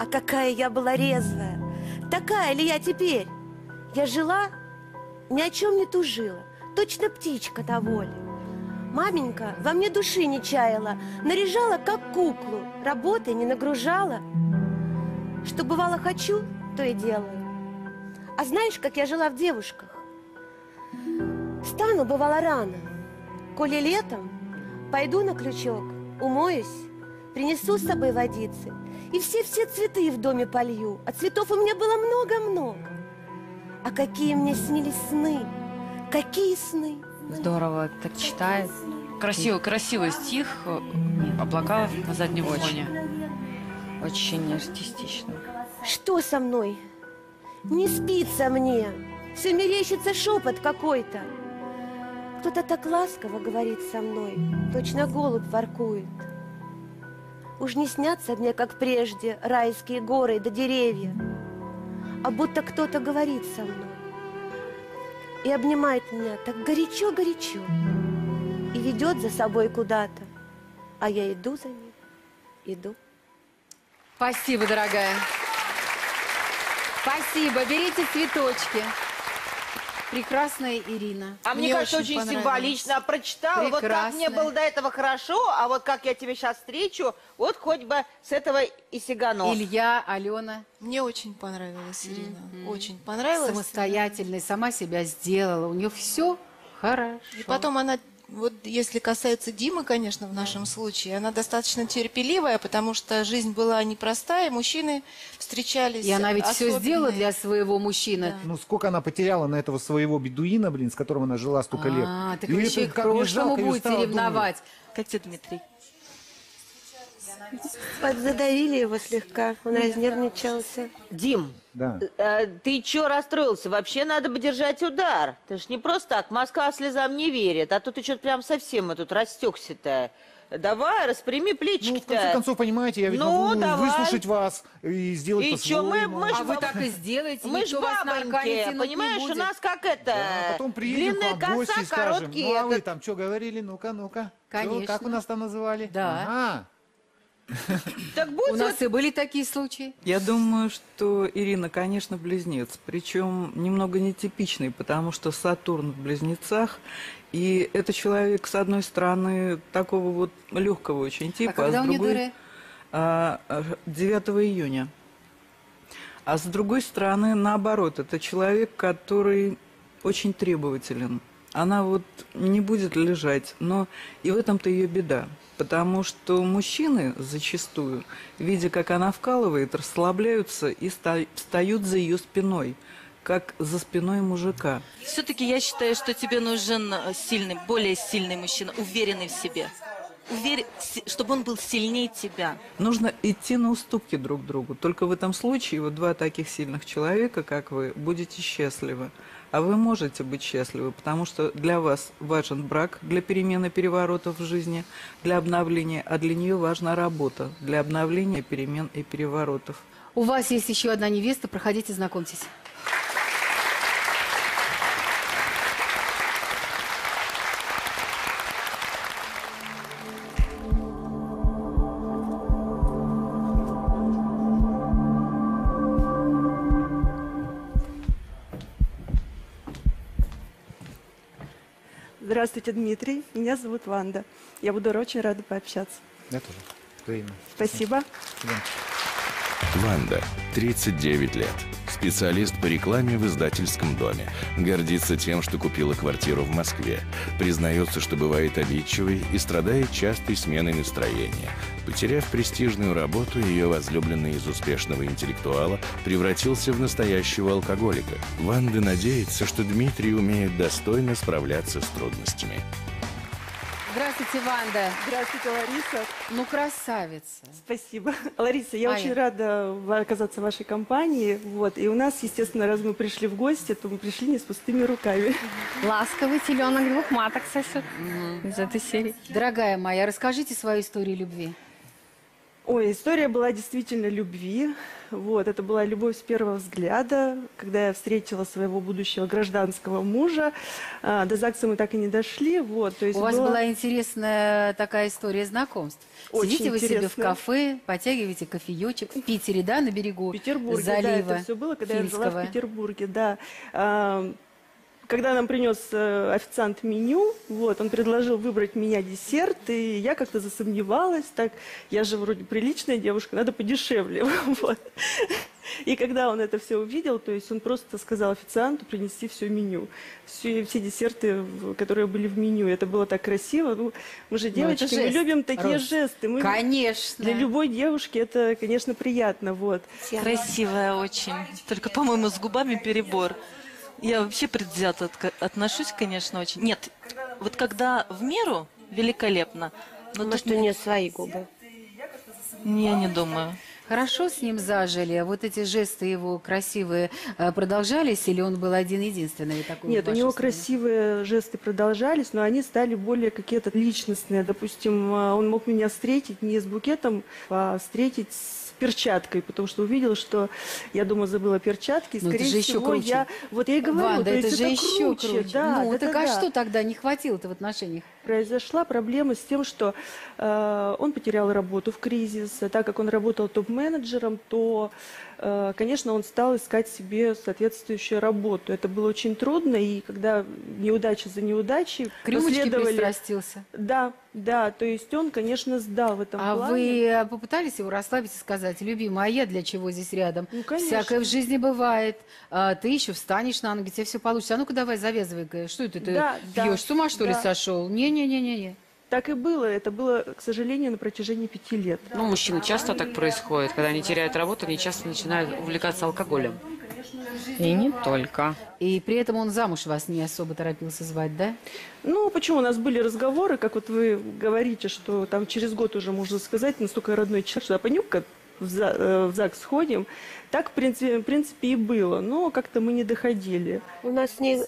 А какая я была резвая! Такая ли я теперь? Я жила, ни о чем не тужила, точно птичка на. Маменька во мне души не чаяла, наряжала как куклу, работой не нагружала. Что бывало хочу, то и делаю. А знаешь, как я жила в девушках? Стану, бывало, рано. Коли летом, пойду на крючок, умоюсь, принесу с собой водицы и все-все цветы в доме полью. А цветов у меня было много-много. А какие мне снились сны, какие сны. Здорово, так читает. Красивый, красивый стих. э, Облака на заднем фоне. Очень артистично. Что со мной? Не спится мне. Все мерещится шепот какой-то. Кто-то так ласково говорит со мной, точно голубь воркует. Уж не снятся мне, как прежде, райские горы да деревья, а будто кто-то говорит со мной и обнимает меня так горячо-горячо и ведет за собой куда-то, а я иду за ним, иду. Спасибо, дорогая. Спасибо. Берите цветочки. Прекрасная Ирина. А мне, кажется, очень, понравилось. символично. Прочитала, вот как мне было до этого хорошо, а вот как я тебя сейчас встречу, вот хоть бы с этого и сиганул. Илья, Алена. Мне очень понравилась Ирина. Очень понравилась. Самостоятельная, сама себя сделала. У нее все хорошо. И потом она, вот если касается Димы, конечно, в нашем случае, она достаточно терпеливая, потому что жизнь была непростая, мужчины встречались. И она ведь все особенные. сделала для своего мужчины. Ну, сколько она потеряла на этого своего бедуина, блин, с которым она жила столько лет. А, так И еще и к прошлому будете ревновать. Как тебе, Дмитрий? Подзадавили его слегка, он разнервничался. Дим, Да. э, ты чё расстроился? Вообще надо бы держать удар. Ты ж не просто так, Москва слезам не верит, а то ты что-то прям совсем мы тут растекся-то. Давай, распрями плечики-то. Ну, в конце концов, понимаете, я ведь Ну, могу давай. выслушать вас и сделать И чё, мы, мы ж А вы так и сделаете, Мы ж бабоньки, понимаешь, у нас как это, Да, потом приедем длинная к вам коса, и скажем, короткий ну а вы там что говорили, ну-ка, ну-ка. Чё, Конечно. как вы нас там называли? Да. Ага. (laughs) Так будь У нас и были такие случаи. Я думаю, что Ирина, конечно, близнец. Причем немного нетипичный, потому что Сатурн в близнецах. И это человек, с одной стороны, такого вот легкого очень типа, а когда с у нее другой... дыры? а, а, 9 июня. А с другой стороны, наоборот, это человек, который очень требователен. Она вот не будет лежать, но и в этом-то ее беда. Потому что мужчины зачастую, видя, как она вкалывает, расслабляются и ста- встают за ее спиной, как за спиной мужика. Все-таки я считаю, что тебе нужен э, сильный, более сильный мужчина, уверенный в себе. Уверен, чтобы он был сильнее тебя. Нужно идти на уступки друг другу. Только в этом случае вот два таких сильных человека, как вы, будете счастливы. А вы можете быть счастливы, потому что для вас важен брак для перемены переворотов в жизни, для обновления, а для нее важна работа для обновления перемен и переворотов. У вас есть еще одна невеста, проходите, знакомьтесь. Здравствуйте, Дмитрий. Меня зовут Ванда. Я буду очень рада пообщаться. Я тоже. Взаимно. Спасибо. Ванда, 39 лет. Специалист по рекламе в издательском доме. Гордится тем, что купила квартиру в Москве. Признается, что бывает обидчивой и страдает частой сменой настроения. Потеряв престижную работу, ее возлюбленный из успешного интеллектуала превратился в настоящего алкоголика. Ванда надеется, что Дмитрий умеет достойно справляться с трудностями. Здравствуйте, Ванда. Здравствуйте, Лариса. Ну, красавица. Спасибо. Лариса, я А очень я- рада оказаться в вашей компании. Вот. И у нас, естественно, раз мы пришли в гости, то мы пришли не с пустыми руками. Ласковый теленок двух маток сосет из этой серии. Дорогая моя, расскажите свою историю любви. Ой, история была действительно любви. Вот, это была любовь с первого взгляда, когда я встретила своего будущего гражданского мужа. А, до ЗАГСа мы так и не дошли. Вот, то есть У вас была интересная такая история знакомств. Очень Сидите вы себе в кафе, потягиваете кофеечек в Питере, да, на берегу В Петербурге, залива да, это все было, когда я жила в Петербурге, да. А, Когда нам принес э, официант меню, вот, он предложил выбрать меня десерт, и я как-то засомневалась, так, я же вроде приличная девушка, надо подешевле, (laughs) вот. И когда он это все увидел, то есть он просто сказал официанту принести все меню, все, все десерты, которые были в меню. Это было так красиво. Ну, мы же Ну, девочки, мы любим такие Рос. жесты. Мы, Конечно. Для любой девушки это, конечно, приятно. Вот. Красивая очень. Только, по-моему, с губами перебор. Я вообще предвзято отношусь, конечно, очень. Нет, вот когда в меру, великолепно. Но Может, тут у нее свои губы? Я не думаю. Хорошо с ним зажили, а вот эти жесты его красивые э, продолжались, или он был один-единственный такой? Нет, у него стране? красивые жесты продолжались, но они стали более какие-то личностные. Допустим, а, он мог меня встретить не с букетом, а встретить с перчаткой, потому что увидел, что я дома забыла перчатки, и, Ну, это скорее же еще всего, круче. я... Вот я и говорю, Ванда, то это есть же еще круче. круче. Да, ну, да, так да, а да. что тогда не хватило-то в отношениях? Произошла проблема с тем, что э, он потерял работу в кризис. Так как он работал топ-менеджером, то, э, конечно, он стал искать себе соответствующую работу. Это было очень трудно, и когда неудача за неудачей К рюмочке пристрастился. Да, да, то есть он, конечно, сдал в этом А плане. вы э, попытались его расслабить и сказать, любимый, а я для чего здесь рядом? Ну, конечно. Всякое в жизни бывает. А, ты еще встанешь на ноги, тебе все получится. А ну-ка давай завязывай. Что это ты Да, да, пьешь? С ума что ли да. сошел? Не-не-не-не. Так и было. Это было, к сожалению, на протяжении пяти лет. Ну, мужчины часто так происходит. Когда они теряют работу, они часто начинают увлекаться алкоголем. И не только. И при этом он замуж вас не особо торопился звать, да? Ну, почему? У нас были разговоры, как вот вы говорите, что там через год уже можно сказать, настолько родной человек, что а понюка в, За- э, в ЗАГС сходим. Так, в принципе, в принципе, и было, но как-то мы не доходили. У нас с ней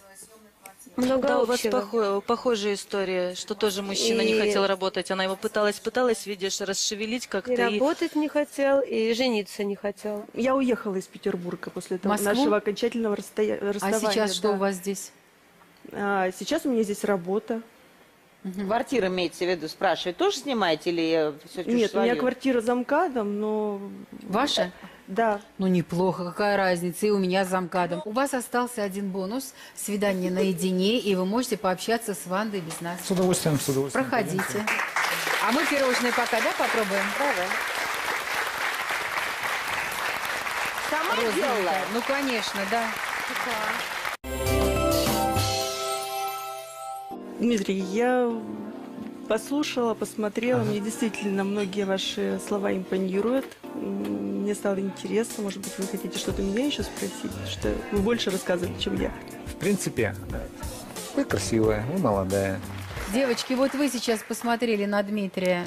много да, у вас общего. похо- похожая история, что тоже мужчина не И- хотел работать. Она его пыталась, пыталась, видишь, расшевелить как-то. И работать не хотел, и жениться не хотел. Я уехала из Петербурга после Москву? нашего окончательного расстоя- А расставания. сейчас что да. у вас здесь? А, сейчас у меня здесь работа. Квартира имеется в виду, спрашивает, тоже снимаете или все Нет, у меня квартира за МКАДом, но... Ваша? Да. Ну, неплохо, какая разница, и у меня с замкадом. У вас остался один бонус – свидание наедине, и вы можете пообщаться с Вандой без нас. С удовольствием, с удовольствием. Проходите. А мы пирожные пока, да, попробуем? Давай. Сама делала? Ну, конечно, да. Дмитрий, я послушала, посмотрела, мне действительно многие ваши слова импонируют. Мне стало интересно, может быть, вы хотите что-то меня еще спросить, что вы больше рассказываете, чем я. В принципе, вы красивая, вы молодая. Девочки, вот вы сейчас посмотрели на Дмитрия.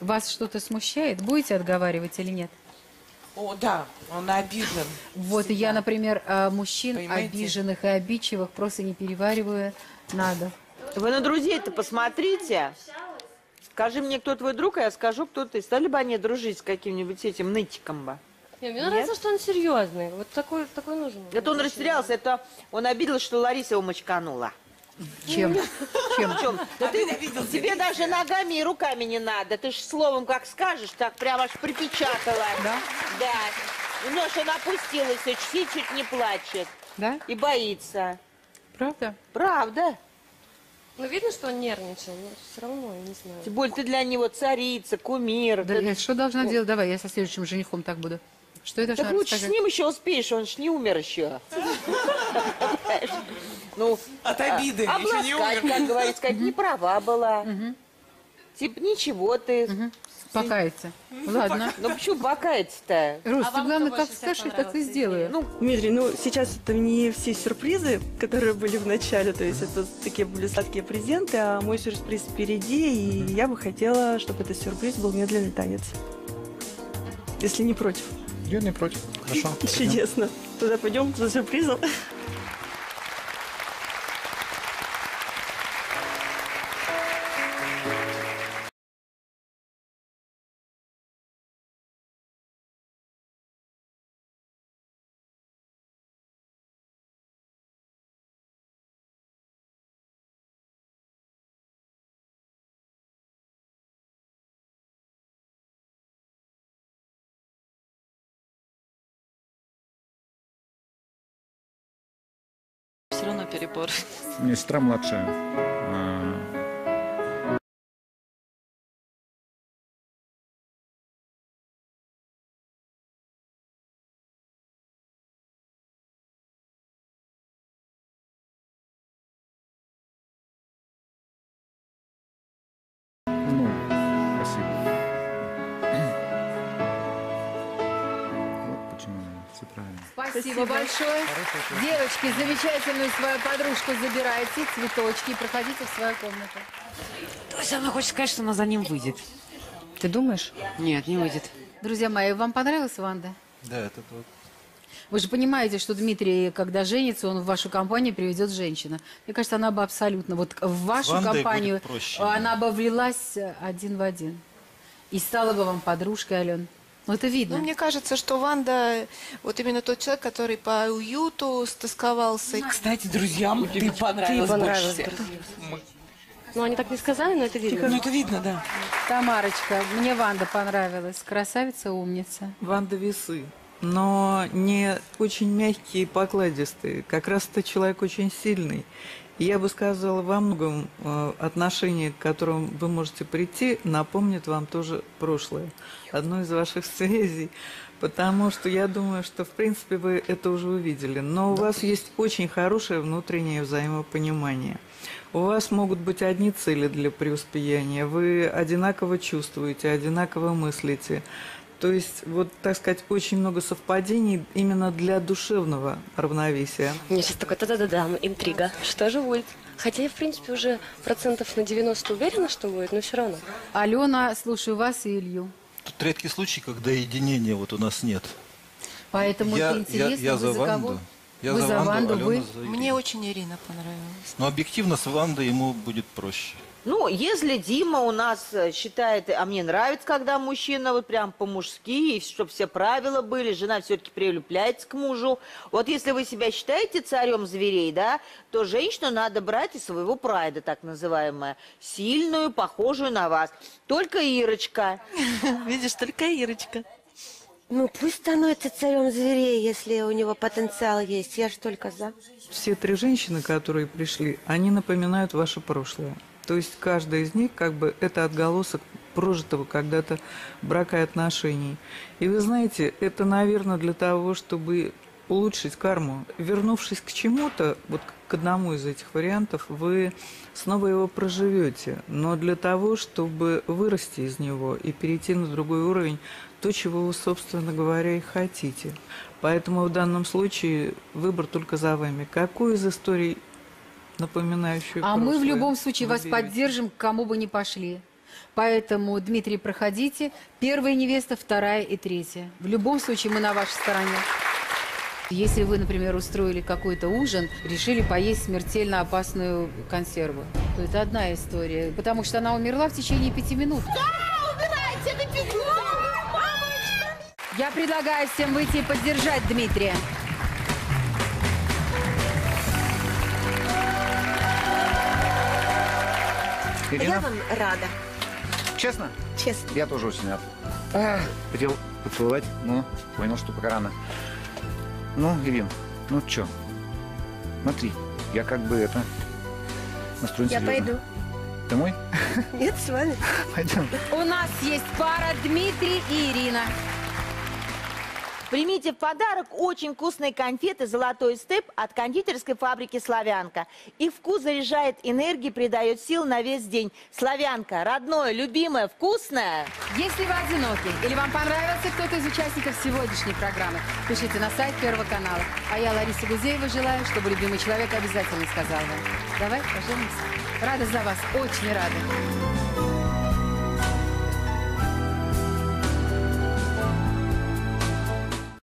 Вас что-то смущает? Будете отговаривать или нет? О, да, он обижен. Вот и я, например, э, мужчин Понимаете? обиженных и обидчивых просто не перевариваю. Надо. Вы на друзей-то посмотрите. Скажи мне, кто твой друг, а я скажу, кто ты. Стали бы они дружить с каким-нибудь этим нытиком бы? Не, мне нравится, что он серьезный. Вот такой, такой нужен. Это он растерялся, это он обиделся, что Лариса его мочканула. Чем? Чем? Чем? Да ты, тебе даже ногами и руками не надо. Ты ж словом как скажешь, так прямо аж припечатала. Да? Да. Опустилась, и чуть, чуть не плачет. Да? И боится. Правда? Правда. Ну, видно, что он нервничал, но все равно, я не знаю. Тем более ты для него царица, кумир. Да, Ты- я что должна Ну, делать? Давай, я со следующим женихом так буду. Что должна Так лучше с рассказать? ним еще успеешь, он ж не умер еще. (laughs) Ну, От обиды а- еще не обласкать, умер. как говорится, сказать, не права была. Типа, ничего ты. Покаяться. Ладно. Ну почему покаяться-то? Рус, ты главное, как скажешь, так и сделаю. Ну, Дмитрий, ну сейчас это не все сюрпризы, которые были в начале, то есть это такие были сладкие презенты, а мой сюрприз впереди, и я бы хотела, чтобы этот сюрприз был медленный танец. Если не против. Я не против. Хорошо. (laughs) Чудесно. Туда пойдем за сюрпризом. Все равно перебор. Сестра младшая. Правильно. Спасибо, большое. Девочки, замечательную свою подружку забирайте, цветочки, и проходите в свою комнату. То она хочет сказать, что она за ним выйдет. Ты думаешь? Нет, не выйдет. Друзья мои, вам понравилась Ванда? Да, это вот. Вы же понимаете, что Дмитрий, когда женится, он в вашу компанию приведет женщину. Мне кажется, она бы абсолютно, вот в вашу Вандой компанию, проще, она бы влилась э, один в один. И стала бы вам подружкой, Ален. Ну, это видно. Ну, мне кажется, что Ванда вот именно тот человек, который по уюту стосковался. Кстати, друзьям ты понравилась Ты больше понравилась, всех. Ну, они так не сказали, но это видно. Ну, это видно, да. Тамарочка, мне Ванда понравилась. Красавица, умница. Ванда весы, но не очень мягкие и покладистые. Как раз это человек очень сильный. Я бы сказала, во многом э, отношение, к которому вы можете прийти, напомнит вам тоже прошлое. Одну из ваших связей. Потому что я думаю, что, в принципе, вы это уже увидели. Но у вас есть очень хорошее внутреннее взаимопонимание. У вас могут быть одни цели для преуспеяния. Вы одинаково чувствуете, одинаково мыслите. То есть, вот, так сказать, очень много совпадений именно для душевного равновесия. У меня сейчас такой та-да-да-да, интрига. Что же будет? Хотя я, в принципе, уже процентов на 90 уверена, что будет, но все равно. Алена, слушаю вас и Илью. Тут редкий случай, когда единения вот у нас нет. Поэтому я, это интересно. я, я вы за кого? Ванду. Я Вы за за Ванду, Ванду, Алена вы? за. Мне очень Ирина понравилась. Но объективно с Вандой ему будет проще. Ну, если Дима у нас э, считает, а мне нравится, когда мужчина вот прям по-мужски, и чтобы все правила были, жена все-таки прилепляется к мужу. Вот если вы себя считаете царем зверей, да, то женщину надо брать из своего прайда, так называемая, сильную, похожую на вас. Только Ирочка. (laughs) Видишь, только Ирочка. Ну, пусть становится царем зверей, если у него потенциал есть. Я же только за. Все три женщины, которые пришли, они напоминают ваше прошлое. То есть каждая из них как бы это отголосок прожитого когда-то брака и отношений. И вы знаете, это, наверное, для того, чтобы улучшить карму. Вернувшись к чему-то, вот к одному из этих вариантов, вы снова его проживете. Но для того, чтобы вырасти из него и перейти на другой уровень, то, чего вы, собственно говоря, и хотите. Поэтому в данном случае выбор только за вами. Какую из историй, напоминающую А мы в любом случае вы вас поддержим, к кому бы ни пошли. Поэтому, Дмитрий, проходите. Первая невеста, вторая и третья. В любом случае мы на вашей стороне. Если вы, например, устроили какой-то ужин, решили поесть смертельно опасную консерву, то это одна история, потому что она умерла в течение пяти минут. Я предлагаю всем выйти и поддержать Дмитрия. Я вам рада. Честно? Честно. Я тоже очень рад. А, хотел поцеловать, но понял, что пока рано. Ну, Ирин, ну чё? Смотри, я как бы это... настроен Я серьезно. пойду. Домой? (laughs) Нет, с вами. Пойдем. У нас есть пара Дмитрий и Ирина. Примите в подарок очень вкусные конфеты «Золотой степ» от кондитерской фабрики «Славянка». Их вкус заряжает энергией, придает сил на весь день. «Славянка» – родное, любимое, вкусное. Если вы одиноки или вам понравился кто-то из участников сегодняшней программы, пишите на сайт Первого канала. А я, Лариса Гузеева, желаю, чтобы любимый человек обязательно сказал вам. Давай, поженимся. Рада за вас, очень рада.